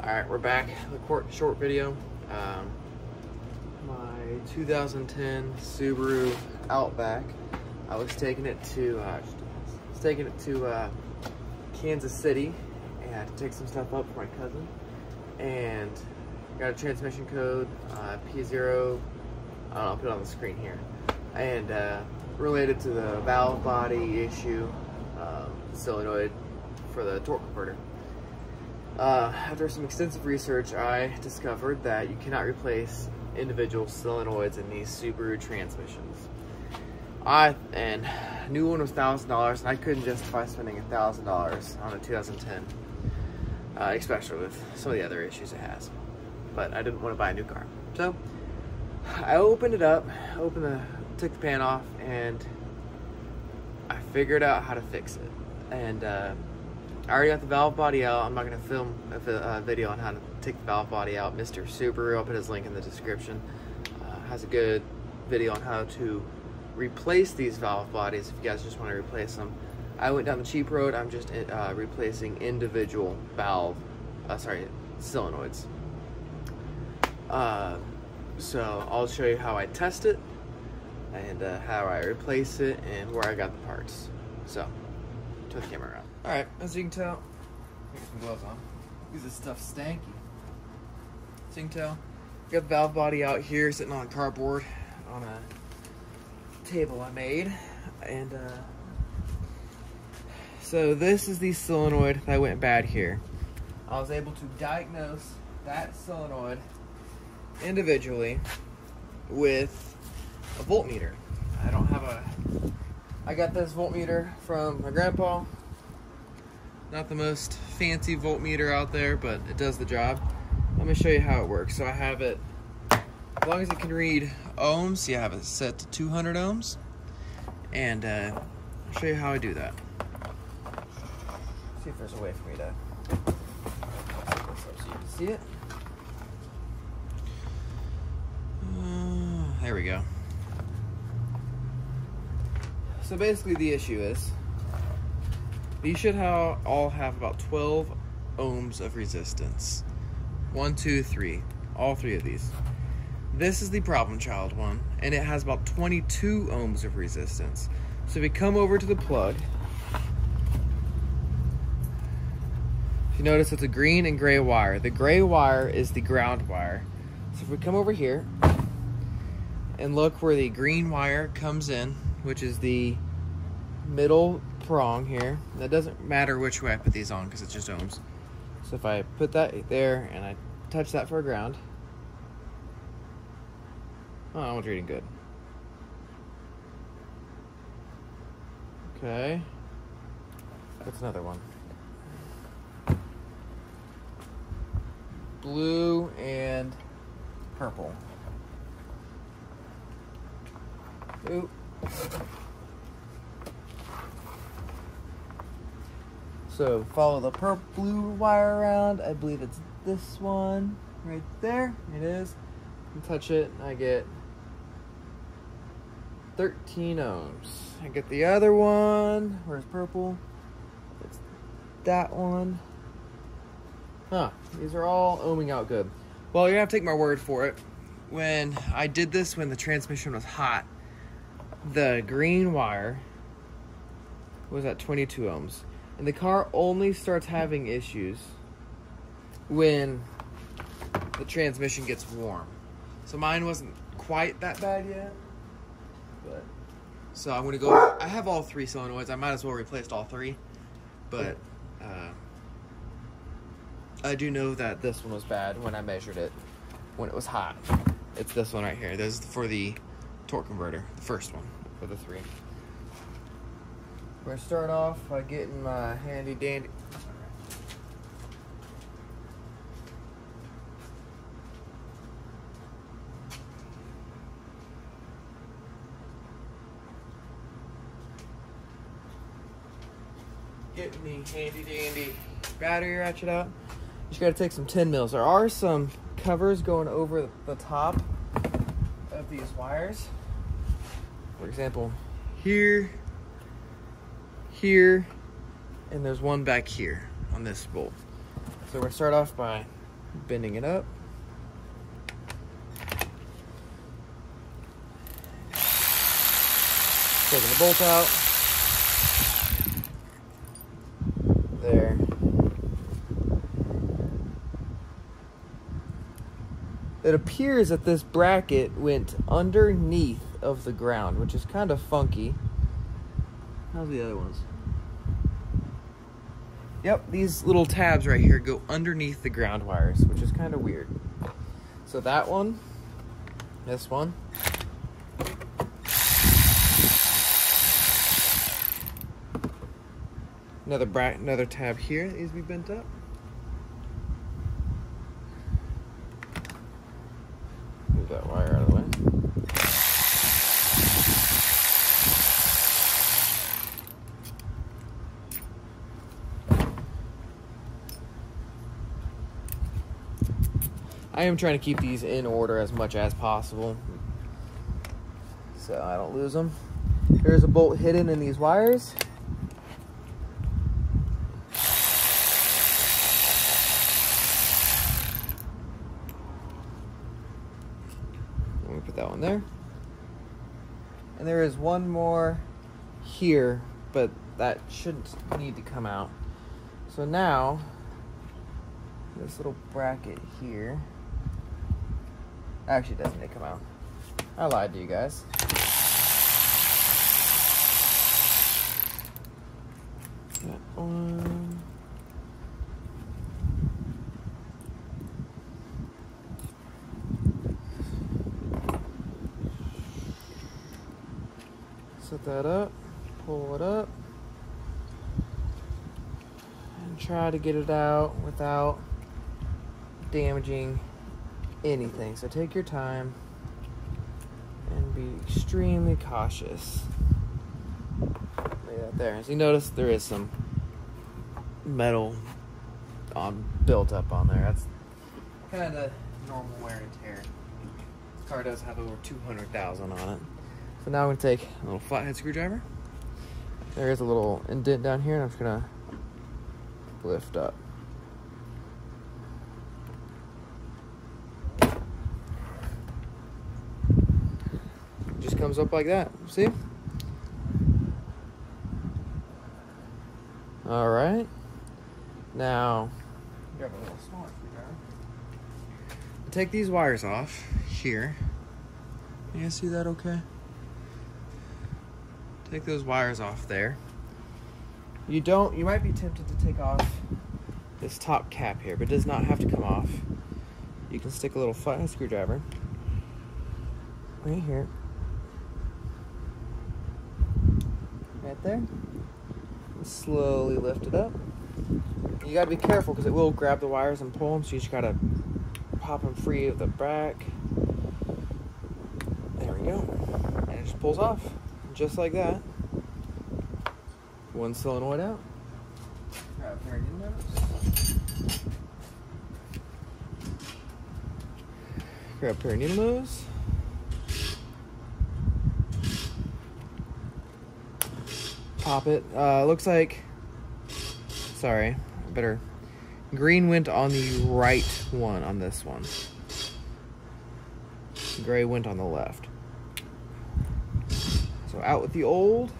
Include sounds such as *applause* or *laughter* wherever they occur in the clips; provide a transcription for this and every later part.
All right, we're back. The court short video. Um, my 2010 Subaru Outback. I was taking it to, uh, was taking it to uh, Kansas City and to take some stuff up for my cousin. And got a transmission code uh, P0. I don't know, I'll put it on the screen here. And uh, related to the valve body issue, um, solenoid for the torque converter. Uh, after some extensive research, I discovered that you cannot replace individual solenoids in these Subaru transmissions. I and new one was thousand dollars, and I couldn't justify spending a thousand dollars on a 2010, uh, especially with some of the other issues it has. But I didn't want to buy a new car, so I opened it up, opened the, took the pan off, and I figured out how to fix it. And uh, I already got the valve body out. I'm not going to film a, a, video on how to take the valve body out. Mr. Subaru, I'll put his link in the description, uh, has a good video on how to replace these valve bodies if you guys just want to replace them. I went down the cheap road. I'm just uh, replacing individual valve, uh, sorry, solenoids. Uh, so I'll show you how I test it and uh, how I replace it and where I got the parts. So, turn the camera around. All right, as you can tell, get some gloves on. Because this stuff's stanky. As you can tell, got the valve body out here sitting on cardboard on a table I made. And uh, so this is the solenoid that went bad here. I was able to diagnose that solenoid individually with a voltmeter. I don't have a. I got this voltmeter from my grandpa. Not the most fancy voltmeter out there, but it does the job. Let me show you how it works. So I have it, as long as it can read ohms, you have it set to 200 ohms. And uh, I'll show you how I do that. See if there's a way for me to so you can see it. Uh, there we go. So basically the issue is, these should have, all have about 12 ohms of resistance. One, two, three. All three of these. This is the problem child one, and it has about 22 ohms of resistance. So if we come over to the plug, if you notice it's a green and gray wire. The gray wire is the ground wire. So if we come over here and look where the green wire comes in, which is the middle prong here. That doesn't matter which way I put these on because it's just ohms. So if I put that there and I touch that for a ground, oh, I was reading good. Okay, that's another one. Blue and purple. Ooh. So follow the purple blue wire around. I believe it's this one right there. It is. Touch it. I get 13 ohms. I get the other one. Where's purple? It's that one. Huh. These are all ohming out good. Well, you're gonna have to take my word for it. When I did this when the transmission was hot, the green wire was at 22 ohms and the car only starts having issues when the transmission gets warm. So mine wasn't quite that bad yet. But so I'm gonna go. I have all three solenoids. I might as well replace all three. But uh, I do know that this one was bad when I measured it when it was hot. It's this one right here. This is for the torque converter, the first one for the three. We're gonna start off by getting my handy dandy. Getting the handy dandy battery ratchet out. Just gotta take some 10 mils. There are some covers going over the top of these wires. For example, here here, and there's one back here on this bolt. So we're gonna start off by bending it up. Taking the bolt out. There. It appears that this bracket went underneath of the ground, which is kind of funky. How's the other ones? Yep, these little tabs right here go underneath the ground wires, which is kind of weird. So that one, this one, another another tab here that needs to be bent up. Move that wire out of the way. I am trying to keep these in order as much as possible so I don't lose them. There's a bolt hidden in these wires. Let me put that one there. And there is one more here, but that shouldn't need to come out. So now, this little bracket here actually doesn't need to come out. I lied to you guys. That one. Set that up, pull it up, and try to get it out without damaging anything. So take your time and be extremely cautious. Lay that there. As you notice, there is some metal on built up on there. That's kind of normal wear and tear. This car does have over 200,000 on it. So now I'm gonna take a little flathead screwdriver. There is a little indent down here, and I'm just gonna lift up. just comes up like that. See? All right. Now. Take these wires off here. You see that okay? Take those wires off there. You don't, you might be tempted to take off this top cap here, but it does not have to come off. You can stick a little flathead screwdriver right here right there. Slowly lift it up. You gotta be careful because it will grab the wires and pull them, so you just gotta pop them free of the back. There we go. And it just pulls off, just like that. One solenoid out. Grab a pair of. Grab a pair of pop it. Uh, looks like, sorry, better. Green went on the right one on this one. Gray went on the left. So out with the old.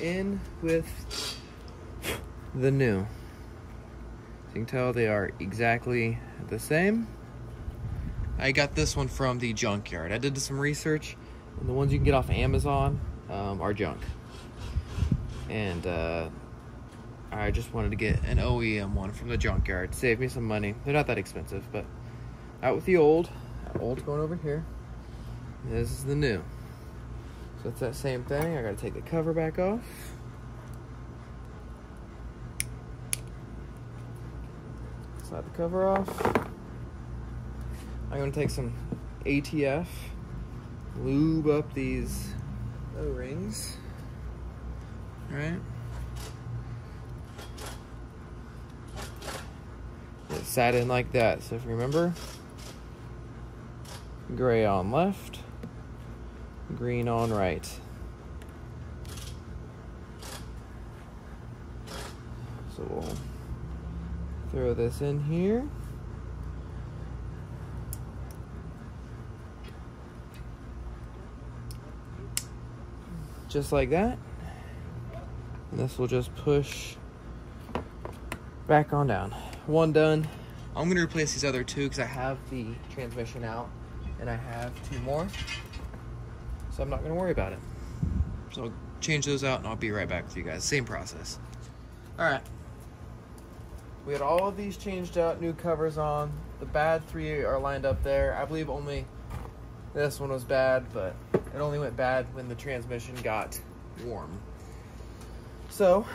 In with the new. So you can tell they are exactly the same. I got this one from the junkyard. I did some research, and the ones you can get off Amazon um, are junk. And uh, I just wanted to get an OEM one from the junkyard. Save me some money. They're not that expensive, but out with the old. Old's going over here. This is the new. So it's that same thing. I gotta take the cover back off. Slide the cover off. I'm gonna take some ATF, lube up these O-rings. Alright. It sat in like that. So if you remember, gray on left, green on right. So we'll throw this in here. Just like that. And this will just push back on down. One done. I'm gonna replace these other two because I have the transmission out and I have two more. So I'm not gonna worry about it. So I'll change those out and I'll be right back with you guys. Same process. All right. We had all of these changed out, new covers on. The bad three are lined up there. I believe only this one was bad, but it only went bad when the transmission got warm. So,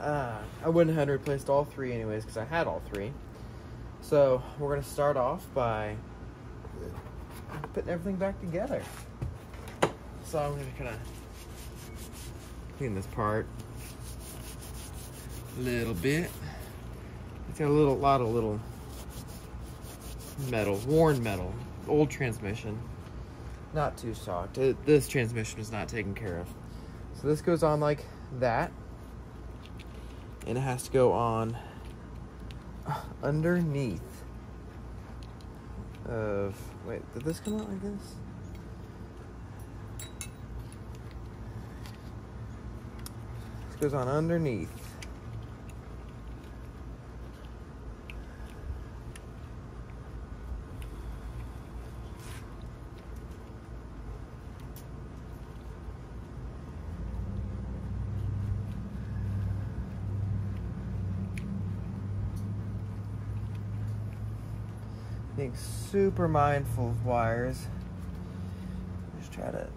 uh, I went ahead and replaced all three anyways because I had all three. So, we're going to start off by putting everything back together. So, I'm going to kind of clean this part a little bit. It's got a little lot of little metal, worn metal, old transmission. Not too soft. It, this transmission is not taken care of. So this goes on like that. And it has to go on underneath of wait, did this come out like this? This goes on underneath. Super mindful of wires. Just try to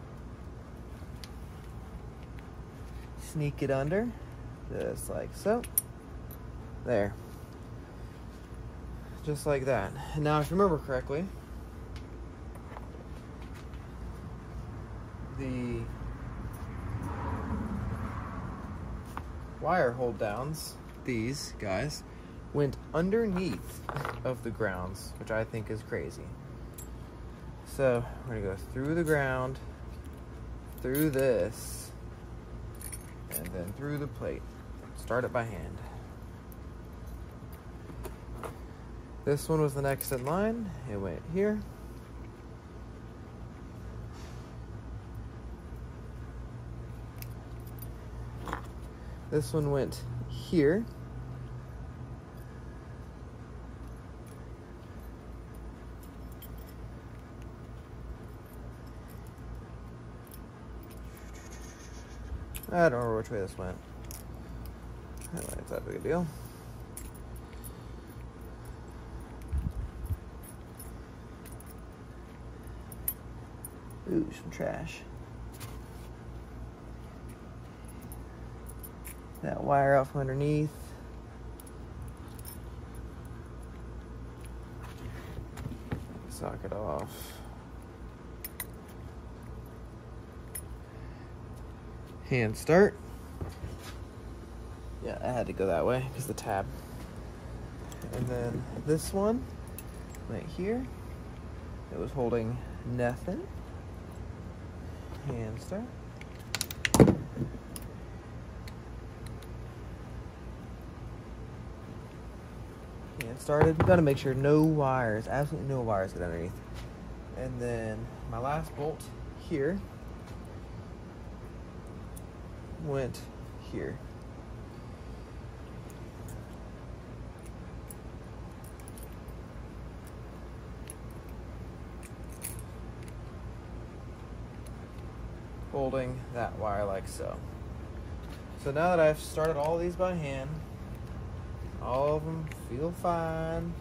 sneak it under, just like so. There. Just like that. Now, if you remember correctly, the wire hold downs, these guys, went underneath of the grounds, which I think is crazy. So we're gonna go through the ground, through this, and then through the plate. Start it by hand. This one was the next in line. It went here. This one went here. I don't remember which way this went. Anyway, it's a big deal. Ooh, some trash. That wire out from underneath. Socket off. Hand start. Yeah, I had to go that way because the tab. And then this one, right here, it was holding nothing. Hand start. Hand started. Gotta make sure no wires, absolutely no wires get underneath. And then my last bolt here went here. Holding that wire like so. So now that I've started all these by hand, all of them feel fine.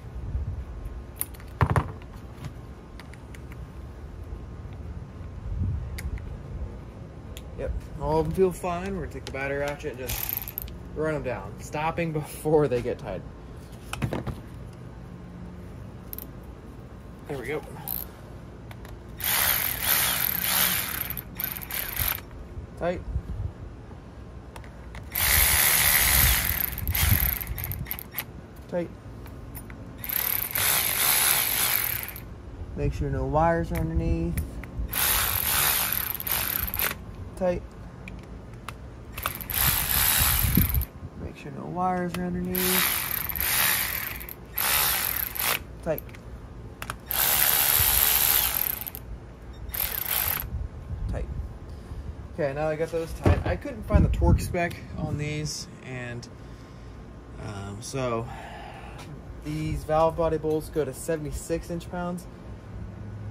Yep, all of them feel fine. We're gonna take the battery ratchet and just run them down, stopping *laughs* before they get tight. There we go. Tight. Tight. Make sure no wires are underneath tight. Make sure no wires are underneath. Tight. Tight. Okay, now I got those tight. I couldn't find the torque spec on these, and um, so these valve body bolts go to 76 inch pounds.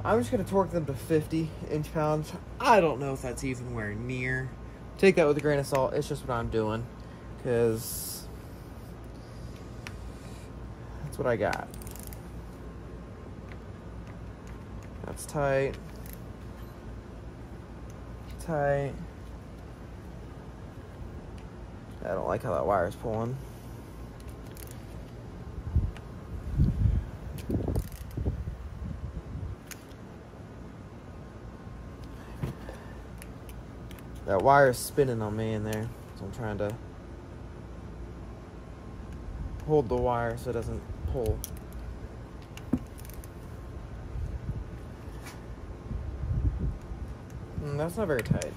I'm just gonna torque them to 50 inch pounds. I don't know if that's even where near. Take that with a grain of salt. It's just what I'm doing, cause that's what I got. That's tight. Tight. I don't like how that wire's pulling. That wire is spinning on me in there, so I'm trying to hold the wire so it doesn't pull. Mm, that's not very tight.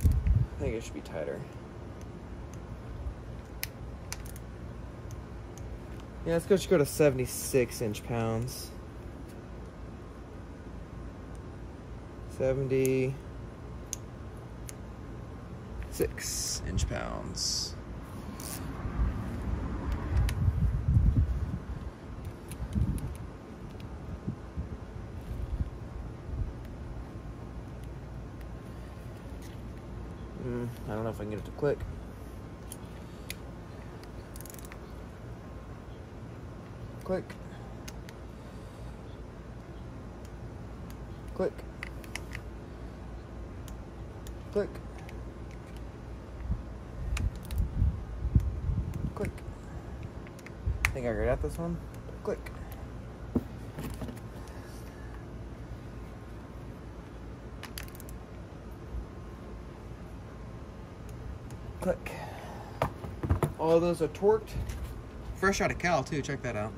I think it should be tighter. Yeah, let's go, go to 76 inch pounds. 70 six inch pounds. Mm, I don't know if I can get it to click. Click. Click. Click. I think I got this one. Click. Click. All those are torqued. Fresh out of Cal too, check that out.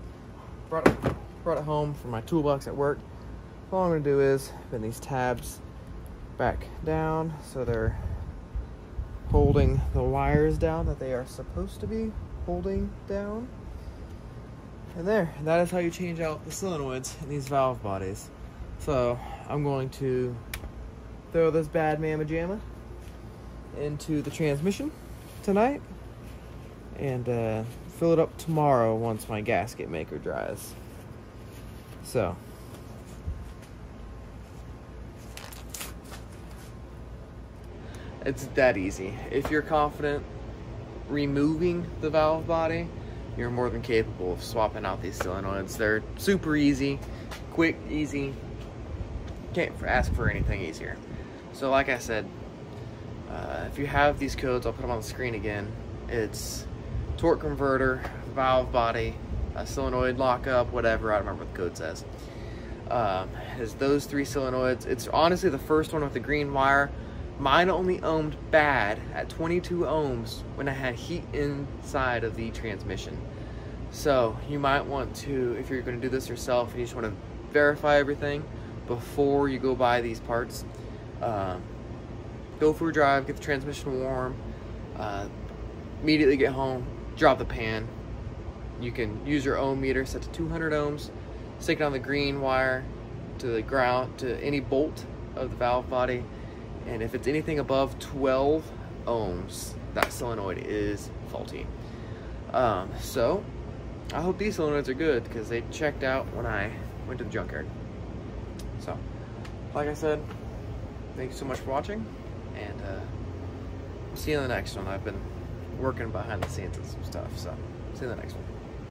Brought it, brought it home from my toolbox at work. All I'm gonna do is bend these tabs back down so they're holding the wires down that they are supposed to be holding down. And there, that is how you change out the solenoids in these valve bodies. So I'm going to throw this bad mamma jamma into the transmission tonight and uh, fill it up tomorrow once my gasket maker dries. So. It's that easy. If you're confident removing the valve body, you're more than capable of swapping out these solenoids. They're super easy, quick, easy. Can't ask for anything easier. So like I said, uh, if you have these codes, I'll put them on the screen again. It's torque converter, valve body, a solenoid lockup, whatever. I don't remember what the code says. Um, is those three solenoids. It's honestly the first one with the green wire. Mine only ohmed bad at 22 ohms when I had heat inside of the transmission. So you might want to, if you're going to do this yourself and you just want to verify everything before you go buy these parts, uh, go for a drive, get the transmission warm, uh, immediately get home, drop the pan. You can use your ohm meter set to 200 ohms, stick it on the green wire to the ground, to any bolt of the valve body, and if it's anything above 12 ohms, that solenoid is faulty. Um, so, I hope these solenoids are good because they checked out when I went to the junkyard. So, like I said, thank you so much for watching, and uh, see you in the next one. I've been working behind the scenes and some stuff, so see you in the next one.